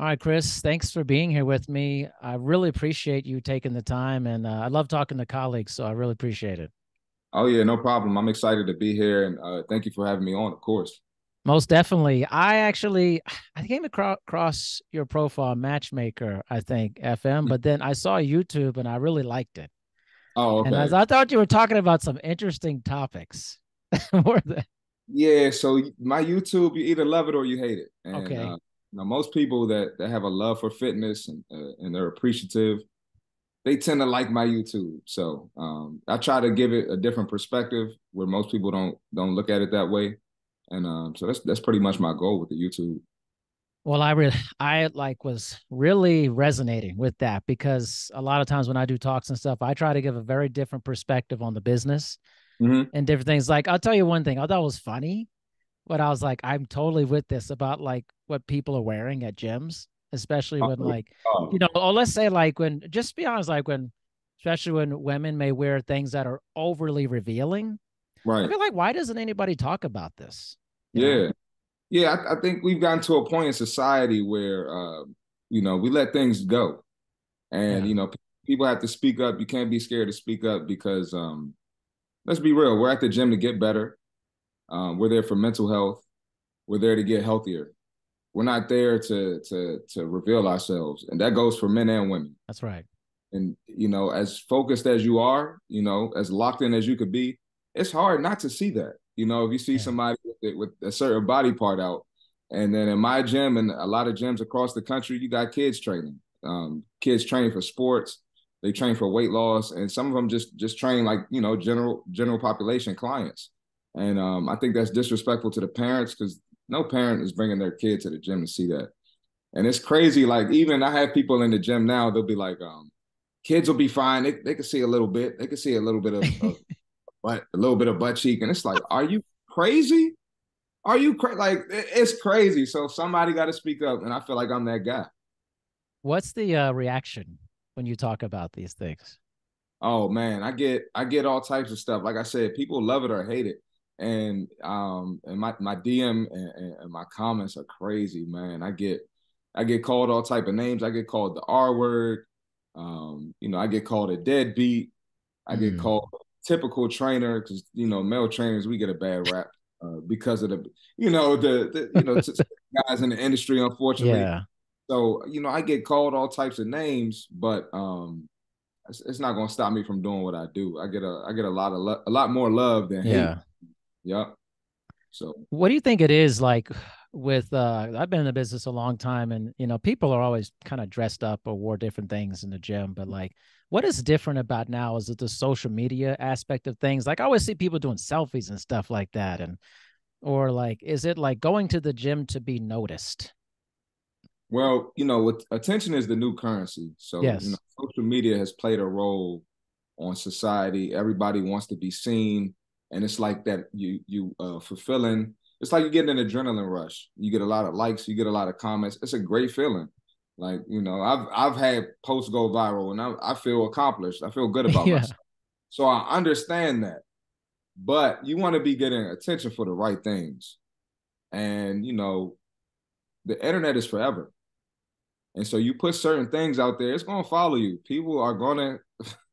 All right, Chris, thanks for being here with me. I really appreciate you taking the time, and uh, I love talking to colleagues, so I really appreciate it. Oh yeah, no problem. I'm excited to be here, and uh, thank you for having me on. Of course. Most definitely. I actually I came across your profile, Matchmaker, I think FM, but then I saw YouTube and I really liked it. Oh, okay. And I, I thought you were talking about some interesting topics. yeah. So my YouTube, you either love it or you hate it. And, okay. Uh, now, most people that that have a love for fitness and uh, and they're appreciative, they tend to like my YouTube. So um, I try to give it a different perspective where most people don't don't look at it that way. And um, so that's that's pretty much my goal with the YouTube. Well, I really, I like was really resonating with that because a lot of times when I do talks and stuff, I try to give a very different perspective on the business mm-hmm. and different things. Like I'll tell you one thing I thought was funny, but I was like, I'm totally with this about like what people are wearing at gyms, especially when like, oh. you know, or let's say like when, just be honest, like when, especially when women may wear things that are overly revealing. Right. I feel like, why doesn't anybody talk about this? Yeah. Know? Yeah. I, I, think we've gotten to a point in society where, uh, you know, we let things go. And, yeah. you know, people have to speak up. You can't be scared to speak up because, um, let's be real, we're at the gym to get better. Um, we're there for mental health. We're there to get healthier. We're not there to to to reveal ourselves, and that goes for men and women. That's right. And you know, as focused as you are, you know, as locked in as you could be, it's hard not to see that. You know, if you see yeah. somebody with, with a certain body part out, and then in my gym and a lot of gyms across the country, you got kids training. Um, kids training for sports, they train for weight loss, and some of them just just train like you know general general population clients. And um, I think that's disrespectful to the parents because no parent is bringing their kid to the gym to see that. And it's crazy. Like even I have people in the gym now. They'll be like, um, "Kids will be fine. They they can see a little bit. They can see a little bit of, of butt, a little bit of butt cheek." And it's like, are you crazy? Are you crazy? Like it's crazy. So somebody got to speak up, and I feel like I'm that guy. What's the uh, reaction when you talk about these things? Oh man, I get I get all types of stuff. Like I said, people love it or hate it and um and my my DM and, and, my comments are crazy, man. I get I get called all type of names. I get called the R word. Um, you know, I get called a deadbeat. I get mm. called typical trainer because you know male trainers we get a bad rap uh, because of the you know the, the you know guys in the industry unfortunately. Yeah. So you know I get called all types of names, but um, it's, it's not gonna stop me from doing what I do. I get a I get a lot of lo- a lot more love than yeah. hate Yep. So what do you think it is like with uh I've been in the business a long time and you know people are always kind of dressed up or wore different things in the gym but like what is different about now? Is it the social media aspect of things? Like I always see people doing selfies and stuff like that and or like is it like going to the gym to be noticed? Well you know attention is the new currency. So yes. you know, social media has played a role on society. Everybody wants to be seen and it's like that you you uh, fulfilling. It's like you get an adrenaline rush. You get a lot of likes, you get a lot of comments. It's a great feeling. Like you know, I've I've had posts go viral, and I, I feel accomplished. I feel good about yeah. myself. So I understand that, but you want to be getting attention for the right things, and you know, the internet is forever. And so you put certain things out there, it's gonna follow you. People are gonna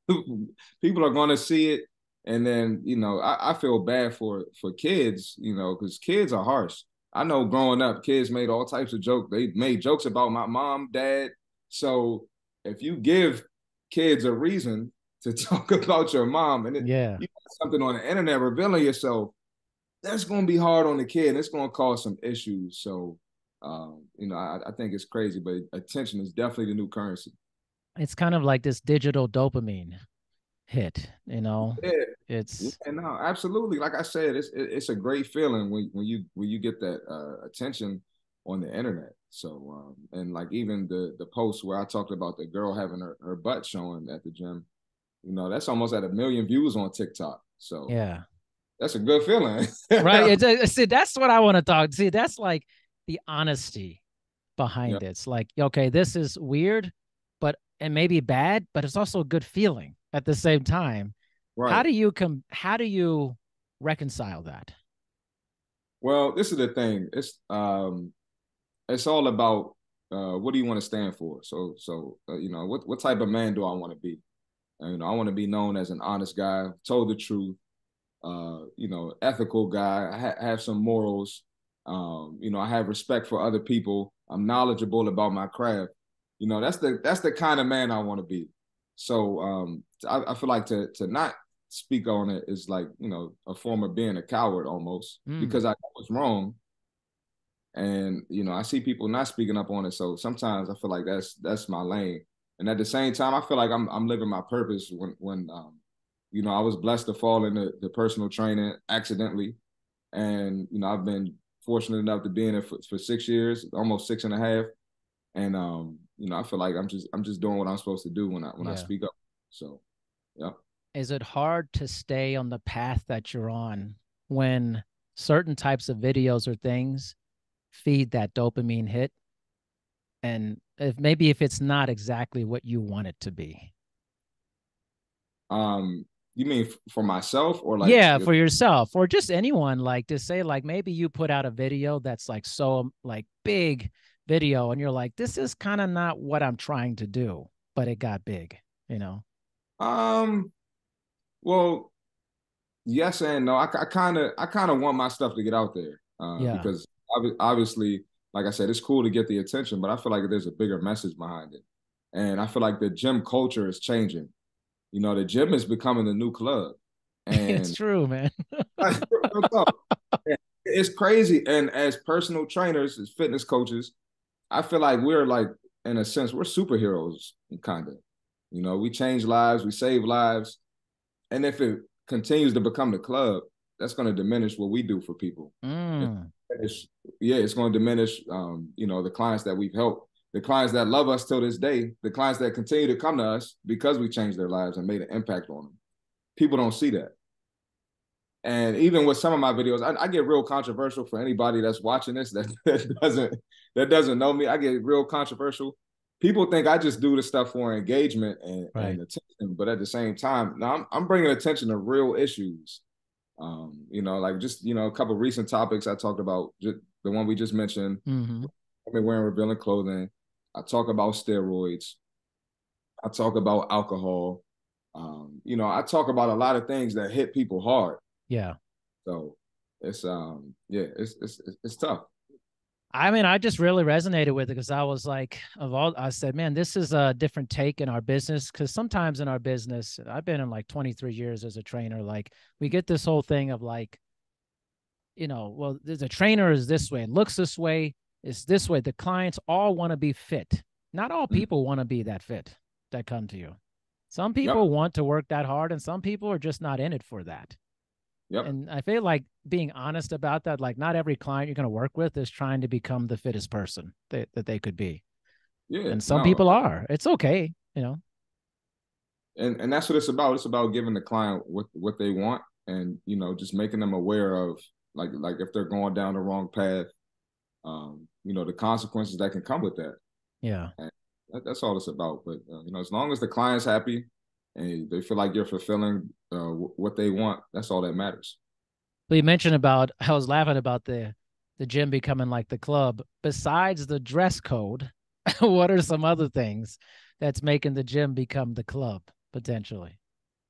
people are gonna see it and then, you know, I, I feel bad for for kids, you know, because kids are harsh. I know growing up, kids made all types of jokes. They made jokes about my mom, dad. So if you give kids a reason to talk about your mom and it, yeah. something on the internet revealing yourself, that's going to be hard on the kid. It's going to cause some issues. So, um, you know, I, I think it's crazy, but attention is definitely the new currency. It's kind of like this digital dopamine hit you know? Yeah. it's yeah, no absolutely. Like i said it's it's a great feeling when, when you when you get that uh, attention on the internet. So um and like even the the post where i talked about the girl having her, her butt showing at the gym you know that's almost at a million views on tiktok. So yeah. that's a good feeling. Right it's, see that's what i want to talk see that's like the honesty behind it. It's like okay this is weird but and maybe bad but it's also a good feeling at the same time. Right. How do you come? How do you reconcile that? Well, this is the thing. It's um, it's all about uh, what do you want to stand for? So, so uh, you know, what what type of man do I want to be? You know, I want to be known as an honest guy, told the truth, uh, you know, ethical guy. I ha- have some morals. Um, you know, I have respect for other people. I'm knowledgeable about my craft. You know, that's the that's the kind of man I want to be. So um, I, I, feel like to to not speak on it is like you know a form of being a coward almost mm. because I was wrong. And you know, I see people not speaking up on it. So sometimes I feel like that's that's my lane. And at the same time, I feel like I'm I'm living my purpose when when um, you know I was blessed to fall into the personal training accidentally, and you know I've been fortunate enough to be in it for, for six years, almost six and a half, and um, you know I feel like I'm just I'm just doing what I'm supposed to do when I when yeah. I speak up. So, yeah. Is it hard to stay on the path that you're on when certain types of videos or things feed that dopamine hit and if maybe if it's not exactly what you want it to be um you mean for myself or like yeah for yourself or just anyone like to say like maybe you put out a video that's like so like big video and you're like this is kind of not what i'm trying to do but it got big you know um well yes and no i kind of i kind of want my stuff to get out there uh, yeah. because obviously like I said, it's cool to get the attention, but I feel like there's a bigger message behind it. And I feel like the gym culture is changing. You know, the gym is becoming the new club. And it's true, man. it's crazy. And as personal trainers, as fitness coaches, I feel like we're like, in a sense, we're superheroes, kind of. You know, we change lives, we save lives. And if it continues to become the club, that's going to diminish what we do for people. Mm yeah, it's going to diminish, um, you know, the clients that we've helped, the clients that love us till this day, the clients that continue to come to us because we changed their lives and made an impact on them. People don't see that. And even with some of my videos, I, I get real controversial for anybody that's watching this that, that doesn't that doesn't know me. I get real controversial. People think I just do the stuff for engagement and, right. and attention, but at the same time, now I'm, I'm bringing attention to real issues um, you know, like just you know, a couple recent topics I talked about, just the one we just mentioned. Mm-hmm. I've been wearing revealing clothing. I talk about steroids. I talk about alcohol. Um, you know, I talk about a lot of things that hit people hard. Yeah. So it's um yeah, it's it's it's tough. I mean, I just really resonated with it because I was like, of all, I said, man, this is a different take in our business. Because sometimes in our business, I've been in like 23 years as a trainer. Like, we get this whole thing of like, you know, well, the trainer is this way, looks this way, is this way. The clients all want to be fit. Not all mm-hmm. people want to be that fit that come to you. Some people yep. want to work that hard, and some people are just not in it for that. Yep. And I feel like being honest about that, like not every client you're going to work with is trying to become the fittest person that, that they could be. Yeah. And some no. people are. It's okay, you know. And and that's what it's about. It's about giving the client what what they want and you know, just making them aware of like like if they're going down the wrong path, um, you know, the consequences that can come with that. Yeah. That, that's all it's about. But uh, you know, as long as the client's happy and they feel like you're fulfilling uh, what they want. That's all that matters. But you mentioned about I was laughing about the the gym becoming like the club. Besides the dress code, what are some other things that's making the gym become the club potentially?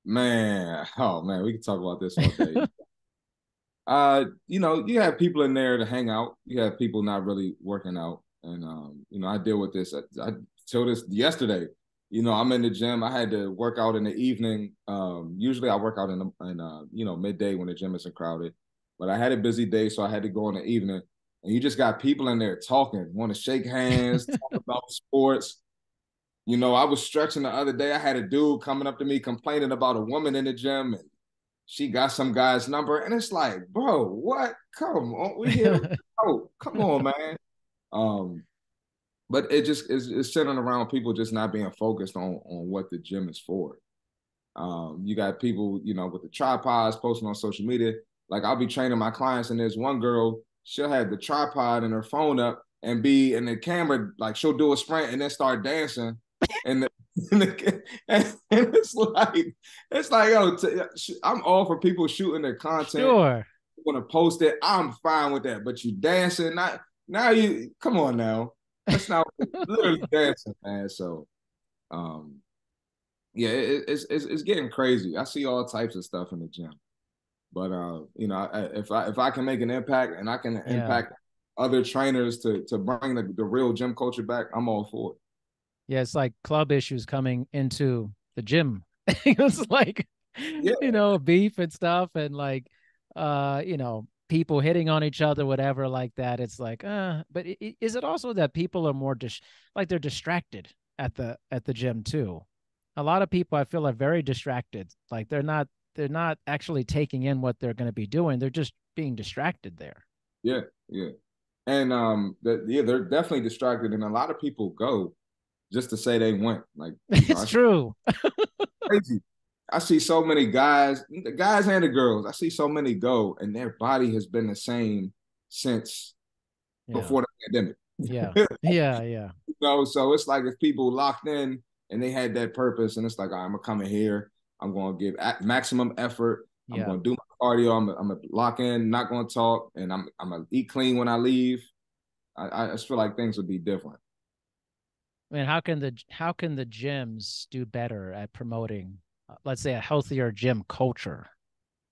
Man, oh man, we can talk about this all day. uh, you know, you have people in there to hang out. You have people not really working out, and um, you know, I deal with this. I, I told this yesterday you know, I'm in the gym. I had to work out in the evening. Um, usually I work out in the, in uh, you know midday when the gym isn't crowded. But I had a busy day, so I had to go in the evening. And you just got people in there talking, want to shake hands, talk about sports. You know, I was stretching the other day. I had a dude coming up to me complaining about a woman in the gym, and she got some guy's number, and it's like, bro, what? Come on, we here. oh, come on, man. Um, but it just is it's centering around people just not being focused on on what the gym is for. Um, you got people, you know, with the tripods posting on social media. Like I'll be training my clients, and there's one girl, she'll have the tripod and her phone up and be in the camera, like she'll do a sprint and then start dancing. and, the, and, the, and, it's like it's like yo, t- I'm all for people shooting their content. Sure. Want to post it? I'm fine with that. But you dancing, not now. You come on now That's not literally dancing, man. So, um, yeah, it, it's, it's it's getting crazy. I see all types of stuff in the gym, but uh, you know, if I if I can make an impact and I can yeah. impact other trainers to to bring the, the real gym culture back, I'm all for it. Yeah, it's like club issues coming into the gym. it's like yeah. you know beef and stuff, and like uh, you know people hitting on each other, whatever, like that. It's like, uh, but it, is it also that people are more dis- like they're distracted at the at the gym too? A lot of people I feel are very distracted. Like they're not they're not actually taking in what they're going to be doing. They're just being distracted there. Yeah, yeah, and um, the, yeah, they're definitely distracted, and a lot of people go just to say they went. Like it's know, true. crazy. I see so many guys, the guys and the girls. I see so many go, and their body has been the same since yeah. before the pandemic. Yeah, yeah, yeah. you know, so it's like if people locked in and they had that purpose, and it's like I'm gonna come in here, I'm gonna give maximum effort. I'm gonna do my cardio. I'm, I'm gonna lock in, not gonna talk, and I'm I'm gonna eat clean when I leave. I, I just feel like things would be different. I mean, how can the how can the gyms do better at promoting let's say a healthier gym culture?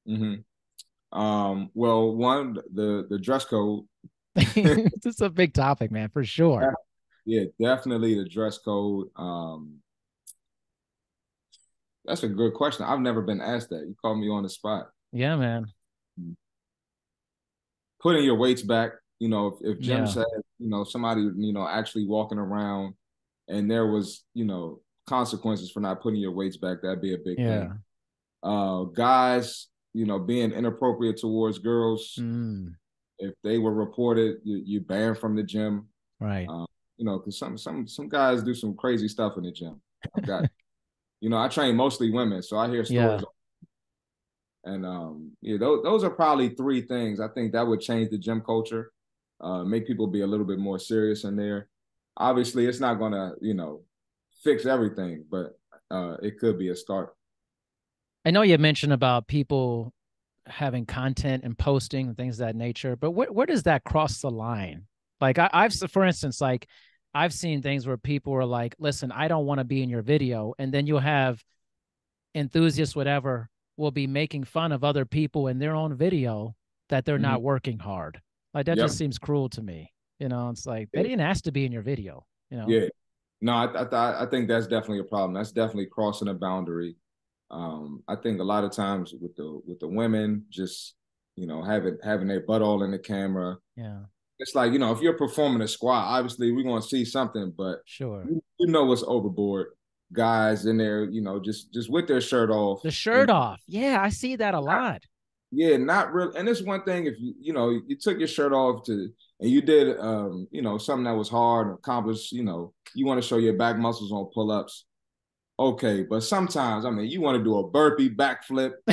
Mm-hmm. Um, well, one the the dress code. it's a big topic, man, for sure. Yeah, definitely the dress code. Um, that's a good question. I've never been asked that. You called me on the spot. Yeah, man. Putting your weights back. You know, if, if gym yeah. said, you know, somebody, you know, actually walking around and there was, you know, consequences for not putting your weights back. That'd be a big yeah. thing. Uh, guys, you know, being inappropriate towards girls. Mm. If they were reported, you, you ban from the gym. Right. Uh, you know, because some some some guys do some crazy stuff in the gym. I've got, you know, I train mostly women, so I hear stories. Yeah. And um, yeah, those those are probably three things. I think that would change the gym culture, uh, make people be a little bit more serious in there. Obviously, it's not gonna, you know, fix everything, but uh, it could be a start. I know you mentioned about people having content and posting and things of that nature, but where, where does that cross the line? Like I, I've, for instance, like I've seen things where people are like, listen, I don't want to be in your video. And then you'll have enthusiasts, whatever, will be making fun of other people in their own video that they're mm-hmm. not working hard. Like that just seems cruel to me. You know, it's like they didn't ask to be in your video. You know? Yeah. No, I, I, I think that's definitely a problem. That's definitely crossing a boundary. Um, I think a lot of times with the with the women, just you know, having having their butt all in the camera. Yeah. It's like you know, if you're performing a squat, obviously we're gonna see something, but sure, you, you know what's overboard. Guys in there, you know, just just with their shirt off. The shirt off, yeah, I see that a lot. Yeah, not real. And it's one thing if you you know you took your shirt off to and you did um, you know, something that was hard, and accomplished, you know, you want to show your back muscles on pull-ups. Okay, but sometimes, I mean, you want to do a burpee backflip,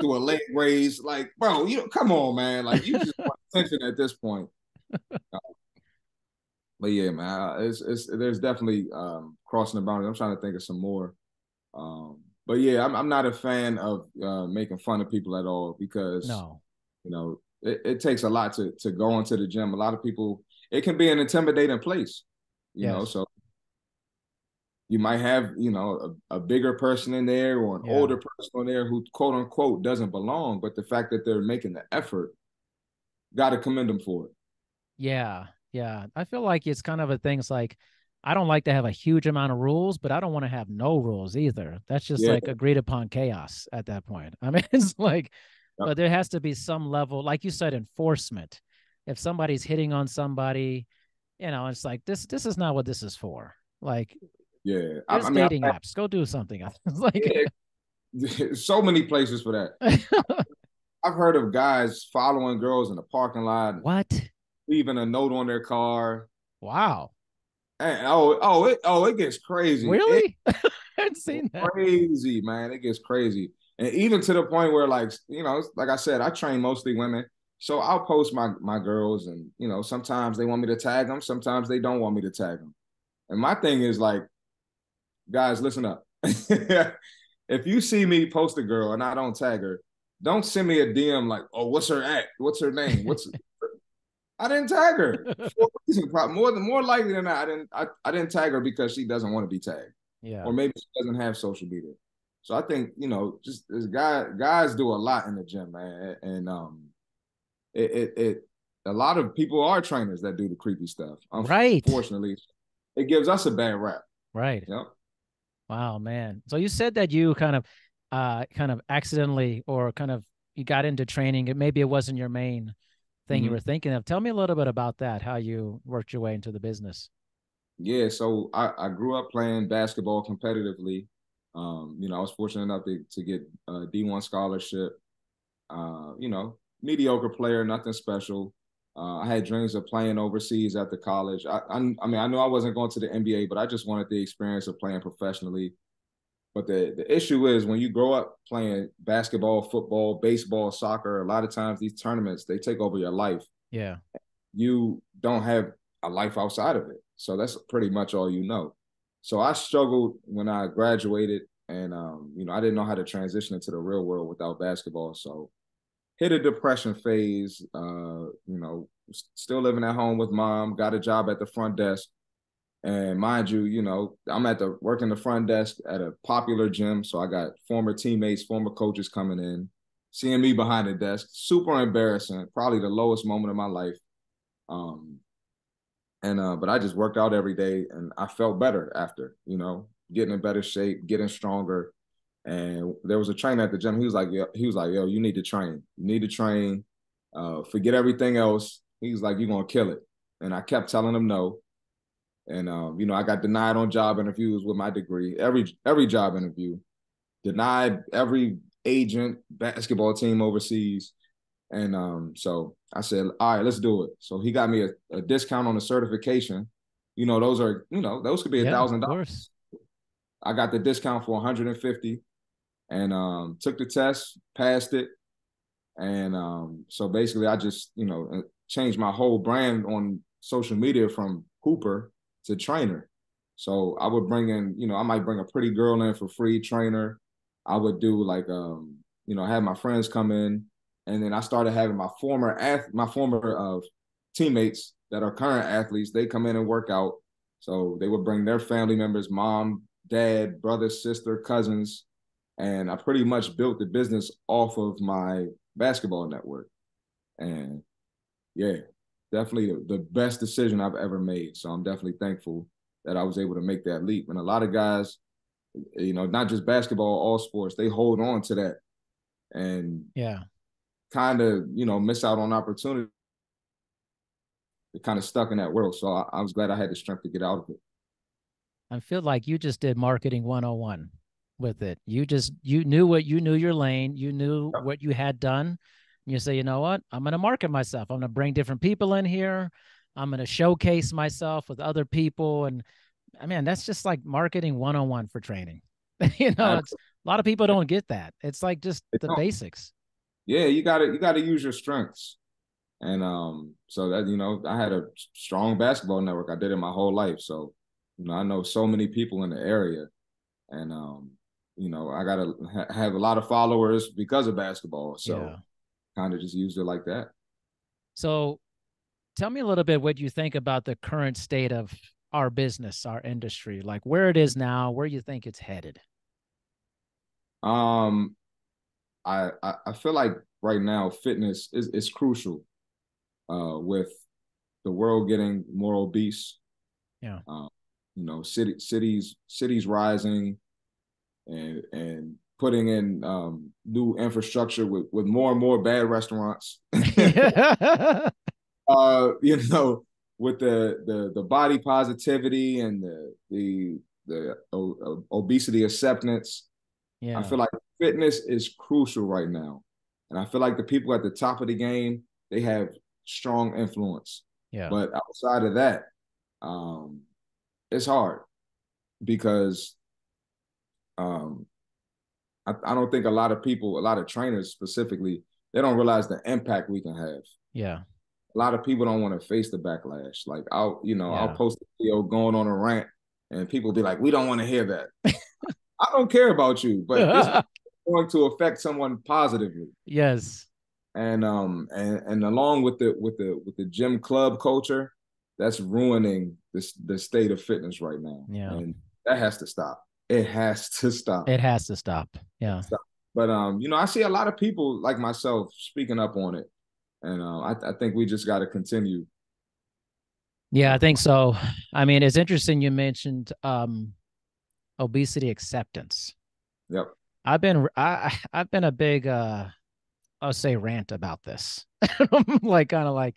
do a leg raise, like, bro, you know, come on, man, like you just want attention at this point. Uh, but yeah, man, it's it's there's definitely um, crossing the boundary. I'm trying to think of some more. Um, but yeah, I'm I'm not a fan of uh, making fun of people at all because no, you know, it, it, takes a lot to to go into the gym. A lot of people, it can be an intimidating place, you yes. know. So you might have, you know, a, a bigger person in there or an yeah. older person in there who quote unquote doesn't belong, but the fact that they're making the effort, got to commend them for it. Yeah, yeah. I feel like it's kind of a thing. It's like I don't like to have a huge amount of rules, but I don't want to have no rules either. That's just yeah. like agreed upon chaos at that point. I mean, it's like but there has to be some level, like you said, enforcement. If somebody's hitting on somebody, you know, it's like this. This is not what this is for. Like, yeah, there's I, mean, dating I, apps. Go do something. Like yeah, so many places for that. I've heard of guys following girls in the parking lot. What? Leaving a note on their car. Wow. And, oh, oh, it, oh, it gets crazy. Really? It, I haven't seen that. Crazy, man. It gets crazy and even to the point where like you know like i said i train mostly women so i'll post my my girls and you know sometimes they want me to tag them sometimes they don't want me to tag them and my thing is like guys listen up if you see me post a girl and i don't tag her don't send me a dm like oh what's her at what's her name what's I didn't tag her. More than more likely than not, I didn't. I, I didn't tag her because she doesn't want to be tagged. Yeah. Or maybe she doesn't have social media. So I think you know, just this guy guys do a lot in the gym, man, and um, it it, it a lot of people are trainers that do the creepy stuff. Right. Unfortunately, it gives us a bad rap. Right. Yep. Wow, man. So you said that you kind of, uh, kind of accidentally or kind of you got into training. It maybe it wasn't your main thing mm-hmm. you were thinking of. Tell me a little bit about that. How you worked your way into the business. Yeah. So I, I grew up playing basketball competitively. Um, you know, I was fortunate enough to, to get a D1 scholarship. Uh, you know, mediocre player, nothing special. Uh, I had dreams of playing overseas after college. I, I, I, mean, I knew I wasn't going to the NBA, but I just wanted the experience of playing professionally. But the, the issue is when you grow up playing basketball, football, baseball, soccer, a lot of times these tournaments, they take over your life. Yeah. You don't have a life outside of it. So that's pretty much all you know. So I struggled when I graduated and, um, you know, I didn't know how to transition into the real world without basketball. So hit a depression phase. Uh, you know, still living at home with mom. Got a job at the front desk, and mind you, you know, I'm at the working the front desk at a popular gym. So I got former teammates, former coaches coming in, seeing me behind the desk. Super embarrassing. Probably the lowest moment of my life. Um, and uh, but I just worked out every day, and I felt better after. You know, getting in better shape, getting stronger. And there was a trainer at the gym. He was like, yeah, he was like, yo, you need to train. You need to train. Uh, forget everything else. He's like, you're gonna kill it. And I kept telling him no. And um, you know, I got denied on job interviews with my degree. Every every job interview, denied every agent, basketball team overseas. And um, so I said, all right, let's do it. So he got me a, a discount on the certification. You know, those are, you know, those could be a thousand dollars. I got the discount for 150 and um, took the test, passed it, and um, so basically I just you know uh, changed my whole brand on social media from hooper to trainer. So I would bring in, you know, I might bring a pretty girl in for free trainer. I would do like um, you know, have my friends come in, and then I started having my former ath- my former uh, teammates that are current athletes. They come in and work out. So they would bring their family members, mom, dad, brother, sister, cousins, and I pretty much built the business off of my basketball network. And yeah, definitely the best decision I've ever made. So I'm definitely thankful that I was able to make that leap. And a lot of guys, you know, not just basketball, all sports, they hold on to that and yeah, kind of, you know, miss out on opportunity. They're kind of stuck in that world. So I, I was glad I had the strength to get out of it. I feel like you just did marketing 101 with it. You just you knew what you knew your lane, you knew yep. what you had done. You say, you know what? I'm going to market myself. I'm going to bring different people in here. I'm going to showcase myself with other people and I mean, that's just like marketing 101 for training. you know, it's, a lot of people don't get that. It's like just the basics. Yeah, you got to you got to use your strengths. And um so that you know, I had a strong basketball network. I did it my whole life. So, you know, I know so many people in the area and um you know, I got to ha- have a lot of followers because of basketball. So yeah. kind of just used it like that. So tell me a little bit what you think about the current state of our business, our industry, like where it is now, where you think it's headed. Um, I, I, I feel like right now fitness is, is crucial uh, with the world getting more obese. Yeah. Uh, you know, city, cities, cities rising, and and putting in um, new infrastructure with with more and more bad restaurants. uh, you know, with the the the body positivity and the the the obesity acceptance. Yeah. I feel like fitness is crucial right now. And I feel like the people at the top of the game, they have strong influence. Yeah. But outside of that, um, it's hard because um, I, I don't think a lot of people, a lot of trainers specifically, they don't realize the impact we can have. Yeah. A lot of people don't want to face the backlash. Like I'll, you know, yeah. I'll post a video going on a rant and people be like, we don't want to hear that. I don't care about you, but it's going to affect someone positively. Yes. and um and and along with the with the with the gym club culture, that's ruining this the state of fitness right now. Yeah, and that has to stop. It has to stop. It has to stop. Yeah. Stop. But um, you know, I see a lot of people like myself speaking up on it, and uh, I, I think we just got to continue. Yeah, I think so. I mean, it's interesting you mentioned um, obesity acceptance. Yep. I've been I I've been a big uh I'll say rant about this. like kind of like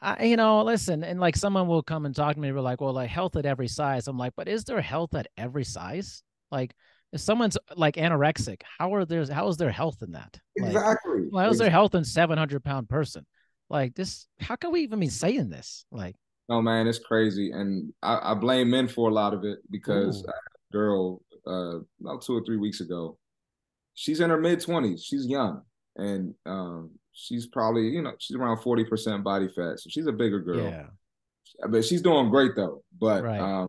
I, you know, listen, and like someone will come and talk to me, we're like, well, like health at every size. I'm like, but is there health at every size? Like, if someone's like anorexic, how are there's How is their health in that? Like, exactly. How's their health in 700 pound person? Like this, how can we even be saying this? Like, no, man, it's crazy, and I, I blame men for a lot of it because a girl, uh, about two or three weeks ago, she's in her mid 20s. She's young, and um, she's probably you know she's around 40% body fat. So she's a bigger girl. Yeah. But she's doing great though. But right. um,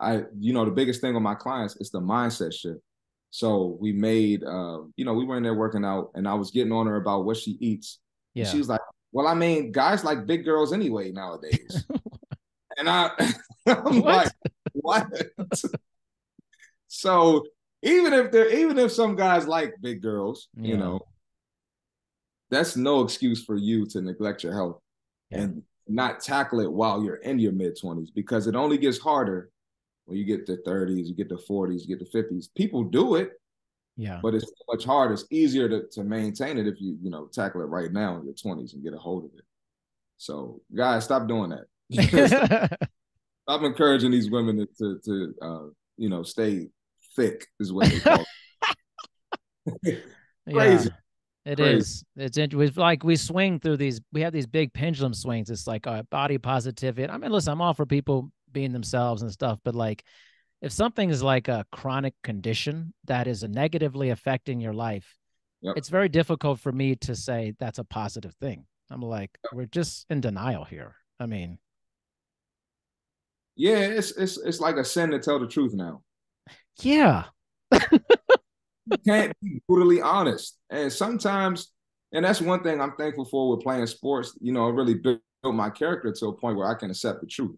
i you know the biggest thing with my clients is the mindset shift. So we made uh, you know we were in there working out and i was getting on her about what she eats. Yeah. she was like well i mean guys like big girls anyway nowadays and i i'm what? like what so even if they're even if some guys like big girls yeah. you know that's no excuse for you to neglect your health yeah. and not tackle it while you're in your mid 20s because it only gets harder when you get to 30s, you get to 40s, you get to 50s. People do it. Yeah. But it's much harder. It's easier to, to maintain it if you, you know, tackle it right now in your 20s and get a hold of it. So guys, stop doing that. Stop encouraging these women to to, uh, you know, stay thick is what they call it. Crazy. Yeah. It Crazy. is. It's It's like we swing through these. We have these big pendulum swings. It's like uh, body positivity. I mean, listen, I'm all for people being themselves and stuff, but like, if something is like a chronic condition that is negatively affecting your life, yep. it's very difficult for me to say that's a positive thing. I'm like, yep. we're just in denial here. I mean, yeah, it's it's it's like a sin to tell the truth now. Yeah. You can't be brutally honest. And sometimes, and that's one thing I'm thankful for with playing sports. You know, it really built my character to a point where I can accept the truth.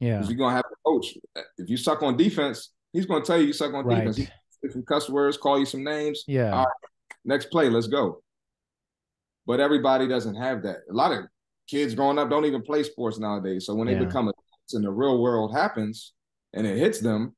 Yeah. You're gonna have a coach. If you suck on defense, he's gonna tell you you suck on right. defense. If you cuss words, call you some names. Yeah. next play, let's go. But everybody doesn't have that. A lot of kids growing up don't even play sports nowadays. So when they yeah. become and the real world happens and it hits them,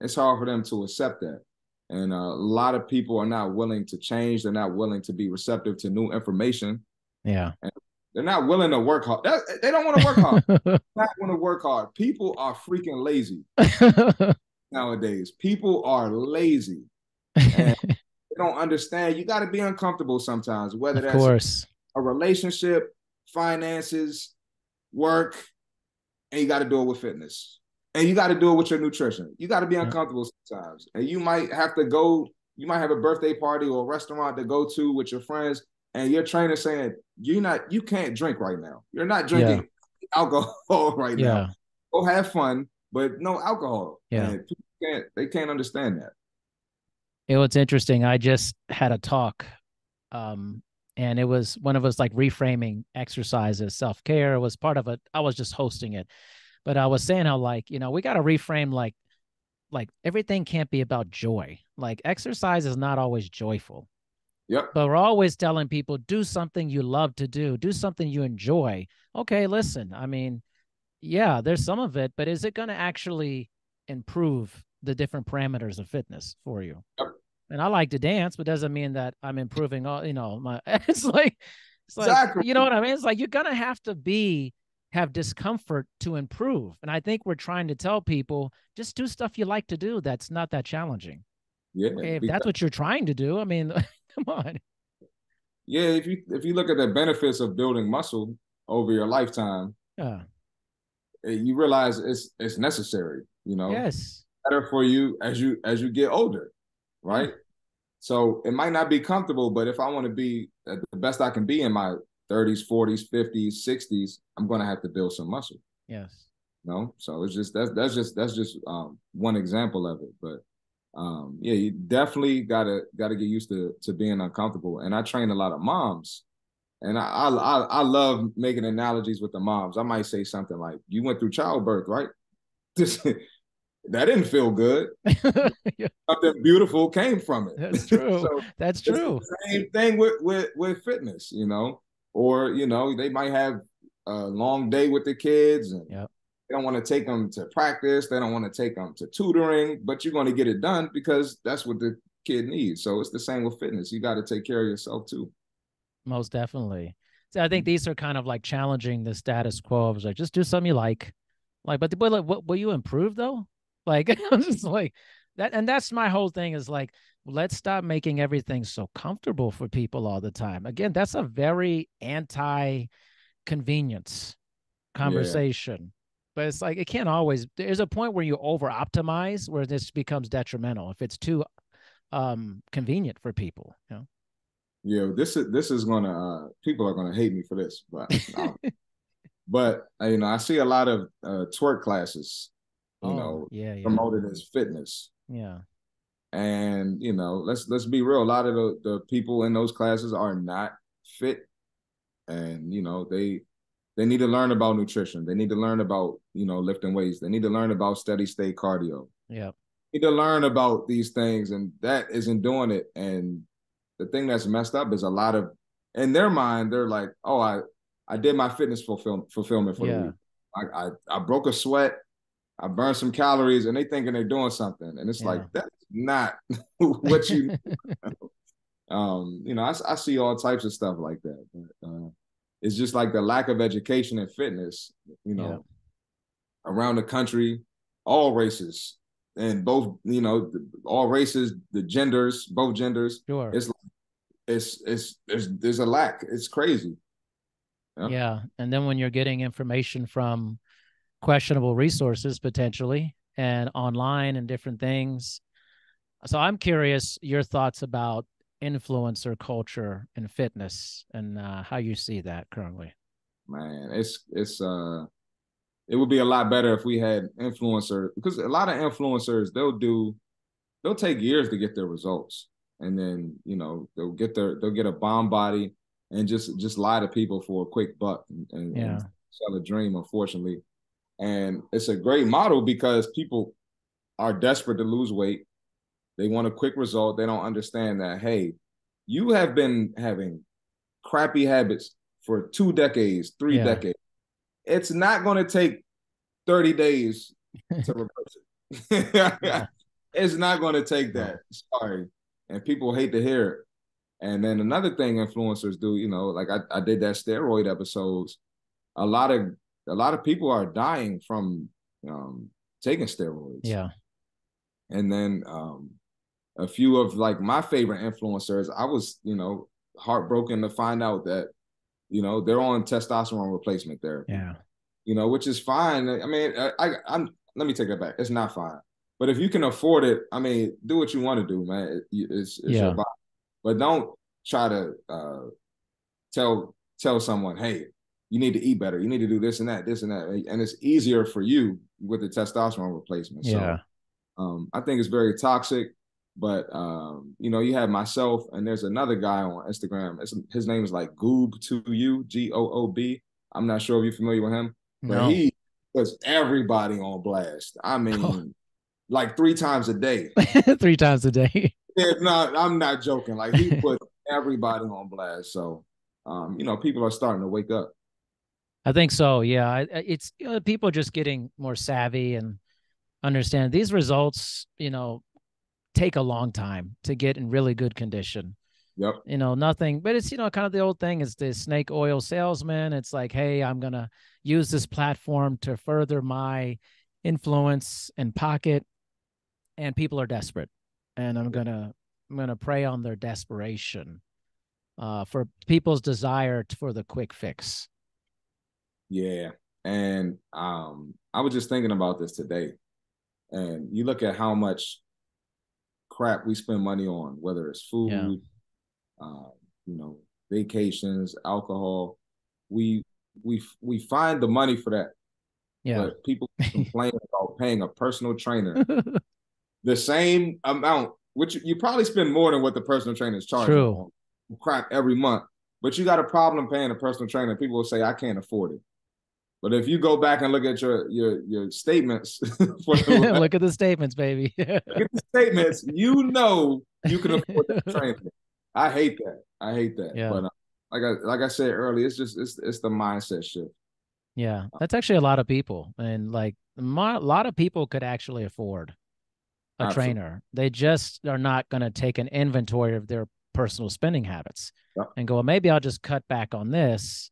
it's hard for them to accept that. And a lot of people are not willing to change. They're not willing to be receptive to new information. Yeah. And they're not willing to work hard. They don't want to work hard. not want to work hard. People are freaking lazy nowadays. People are lazy. And they don't understand. You got to be uncomfortable sometimes, whether that's course. a relationship, finances, work, and you got to do it with fitness and you got to do it with your nutrition. You got to be uncomfortable sometimes, and you might have to go. You might have a birthday party or a restaurant to go to with your friends, and your trainer saying you're not, you can't drink right now. You're not drinking yeah. alcohol right yeah. now. Go have fun, but no alcohol. Yeah, and people can't. They can't understand that. It was interesting. I just had a talk, um, and it was one of us like reframing exercises, self care. It was part of it. I was just hosting it but I was saying how like, you know, we got to reframe like like everything can't be about joy. Like exercise is not always joyful. Yep. But we're always telling people do something you love to do, do something you enjoy. Okay, listen. I mean, yeah, there's some of it, but is it going to actually improve the different parameters of fitness for you? Yep. And I like to dance, but doesn't mean that I'm improving all, you know, my it's like it's like exactly. you know what I mean? It's like you're going to have to be have discomfort to improve. And I think we're trying to tell people just do stuff you like to do that's not that challenging. Yeah. Okay, if that's what you're trying to do, I mean, come on. Yeah, if you if you look at the benefits of building muscle over your lifetime, yeah. Eh, you realize it's it's necessary, you know. Yes. Better for you as you as you get older, right? So it might not be comfortable, but if I want to be the best I can be in my 30s, 40s, 50s, 60s, I'm going to have to build some muscle. Yes. no, so it's just that's that's just that's just um, one example of it. But um, yeah, you definitely gotta gotta get used to to being uncomfortable. And I train a lot of moms, and I I I love making analogies with the moms. I might say something like, "You went through childbirth, right? This that didn't feel good. yeah. Something beautiful came from it. That's true. so That's true. same thing with with with fitness, you know, or you know they might have a long day with the kids and yep. they don't want to take them to practice. They don't want to take them to tutoring, but you're going to get it done because that's what the kid needs. So it's the same with fitness. You got to take care of yourself too. Most definitely. So I think mm-hmm. these are kind of like challenging the status quo. of like just do something you like, like, but but like, what will you improve though? Like I'm just like that, and that's my whole thing is like let's stop making everything so comfortable for people all the time. Again, that's a very anti convenience conversation. Yeah. But it's like it can't always there's a point where you over optimize where this becomes detrimental if it's too um convenient for people, you know. Yeah, this is this is gonna uh people are gonna hate me for this, but um, but uh, you know, I see a lot of uh twerk classes, you oh, know, yeah, yeah. promoted as fitness. Yeah. And you know, let's let's be real. A lot of the, the people in those classes are not fit, and you know they they need to learn about nutrition. They need to learn about you know lifting weights. They need to learn about steady state cardio. Yeah, need to learn about these things, and that isn't doing it. And the thing that's messed up is a lot of in their mind they're like, oh, I I did my fitness fulfill, fulfillment for yeah. the week. I, I I broke a sweat. I burn some calories and they thinking they're doing something. And it's yeah. like, that's not what you, um, you know, I, I see all types of stuff like that. But, uh, it's just like the lack of education and fitness, you know, yeah. around the country, all races and both, you know, all races, the genders, both genders. Sure. It's, it's, it's, there's, there's a lack. It's crazy. Yeah. yeah. And then when you're getting information from, questionable resources potentially and online and different things. So I'm curious your thoughts about influencer culture and fitness and uh, how you see that currently. Man, it's it's uh it would be a lot better if we had influencers because a lot of influencers they'll do they'll take years to get their results and then you know they'll get their they'll get a bomb body and just just lie to people for a quick buck and, and, yeah. and sell a dream unfortunately and it's a great model because people are desperate to lose weight. They want a quick result. They don't understand that, hey, you have been having crappy habits for two decades, three yeah. decades. It's not going to take 30 days to reverse it. yeah. It's not going to take that. Sorry. And people hate to hear it. And then another thing influencers do, you know, like I, I did that steroid episodes. A lot of a lot of people are dying from um, taking steroids. Yeah. And then um, a few of like my favorite influencers, I was, you know, heartbroken to find out that, you know, they're on testosterone replacement therapy. Yeah. You know, which is fine. I mean, I, I I'm let me take that back. It's not fine. But if you can afford it, I mean, do what you want to do, man. It, it's, it's yeah. your body. But don't try to uh, tell tell someone, hey, you need to eat better. You need to do this and that, this and that. And it's easier for you with the testosterone replacement. Yeah. Um, I think it's very toxic. But um, you know, you have myself and there's another guy on Instagram. It's, his name is like Goob to you, G O O B. I'm not sure if you're familiar with him, but no. he puts everybody on blast. I mean, oh. like three times a day. three times a day. Not, I'm not joking. Like he puts everybody on blast. So um, you know, people are starting to wake up. I think so. Yeah, it's you know, people just getting more savvy and understand these results. You know, take a long time to get in really good condition. Yep. You know, nothing, but it's you know kind of the old thing is the snake oil salesman. It's like, hey, I'm gonna use this platform to further my influence and pocket, and people are desperate, and I'm gonna I'm gonna prey on their desperation, uh, for people's desire for the quick fix. Yeah. And um, I was just thinking about this today. And you look at how much crap we spend money on, whether it's food, yeah. uh, you know, vacations, alcohol. We we we find the money for that. Yeah. But people complain about paying a personal trainer. the same amount, which you probably spend more than what the personal trainer is charging. True. Crap every month, but you got a problem paying a personal trainer. People will say, "I can't afford it." But if you go back and look at your your your statements, look at the statements, baby. look at the statements. You know you can afford that training. I hate that. I hate that. Yeah. But uh, like I like I said earlier, it's just it's it's the mindset shift. Yeah, that's actually a lot of people, and like a lot of people could actually afford a Absolutely. trainer. They just are not going to take an inventory of their personal spending habits and go, well, maybe I'll just cut back on this,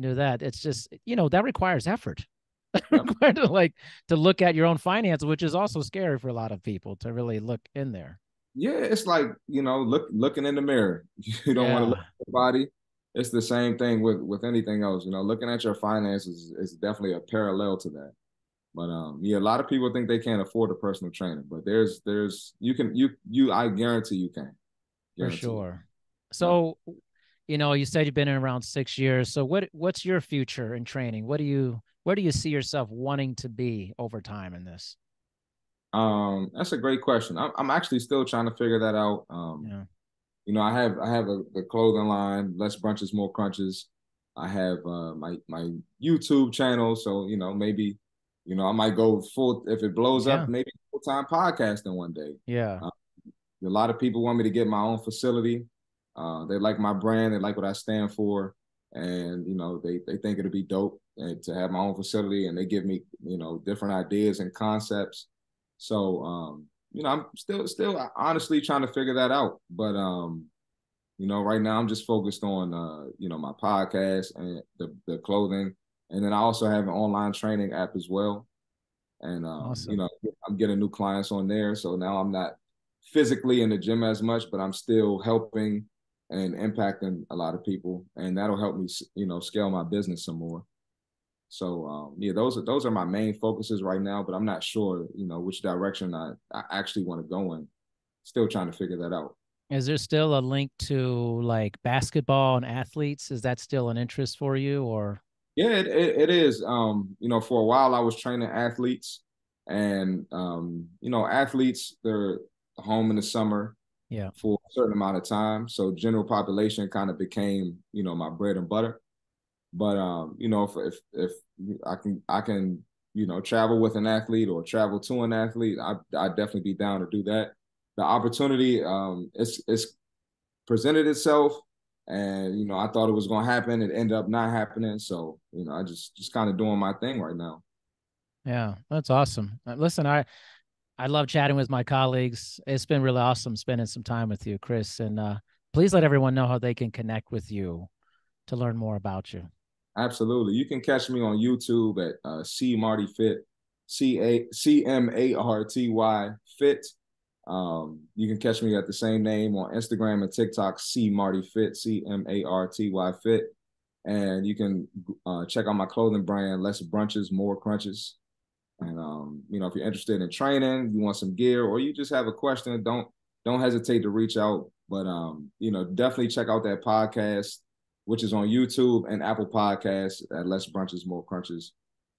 do that. It's just you know that requires effort. To like to look at your own finances, which is also scary for a lot of people to really look in there. Yeah, it's like you know, look looking in the mirror. You don't yeah. want to look at your body it's the same thing with with anything else. You know, looking at your finances is definitely a parallel to that. But um, yeah, a lot of people think they can't afford a personal trainer, but there's there's you can you you I guarantee you can. Guarantee. For sure. So, you know, you said you've been in around six years. So what what's your future in training? What do you where do you see yourself wanting to be over time in this? Um, that's a great question. I'm, I'm actually still trying to figure that out. Um, yeah you know, I have I have a, the clothing line, less brunches, more crunches. I have uh, my my YouTube channel, so you know maybe, you know, I might go full if it blows yeah. up, maybe full time podcasting one day. Yeah. Uh, a lot of people want me to get my own facility. Uh, they like my brand, they like what I stand for, and you know they they think it'll be dope and to have my own facility, and they give me you know different ideas and concepts. So um, you know, I'm still still honestly trying to figure that out. But um, you know, right now I'm just focused on uh, you know, my podcast and the the clothing. And then I also have an online training app as well. And um, awesome. you know, I'm getting new clients on there. So now I'm not physically in the gym as much, but I'm still helping and impacting a lot of people. And that'll help me, you know, scale my business some more. So um, yeah, those are those are my main focuses right now, but I'm not sure, you know, which direction I, I actually want to go in. Still trying to figure that out. Is there still a link to like basketball and athletes? Is that still an interest for you or? Yeah, it, it, it is. Um, you know, for a while I was training athletes and um, you know, athletes, they're home in the summer yeah for a certain amount of time. So general population kind of became, you know, my bread and butter. But um, you know, if if if I can I can you know travel with an athlete or travel to an athlete, I I definitely be down to do that. The opportunity um it's it's presented itself, and you know I thought it was going to happen. It ended up not happening. So you know I just just kind of doing my thing right now. Yeah, that's awesome. Uh, listen, I I love chatting with my colleagues. It's been really awesome spending some time with you, Chris. And uh, please let everyone know how they can connect with you to learn more about you. Absolutely. You can catch me on YouTube at uh, C Marty Fit, C A C M A R T Y Fit. Um, you can catch me at the same name on Instagram and TikTok, C Marty Fit, C M A R T Y Fit. And you can uh, check out my clothing brand, Less Brunches, More Crunches. And um, you know, if you're interested in training, you want some gear, or you just have a question, don't don't hesitate to reach out. But um, you know, definitely check out that podcast which is on YouTube and Apple Podcasts at Less Brunches, More Crunches.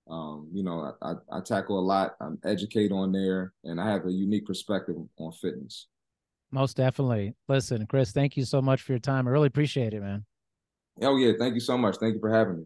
Um, you know, I, I, I tackle a lot. I educate on there, and I have a unique perspective on fitness. Most definitely. Listen, Chris, thank you so much for your time. I really appreciate it, man. Oh yeah, thank you so much. Thank you for having me.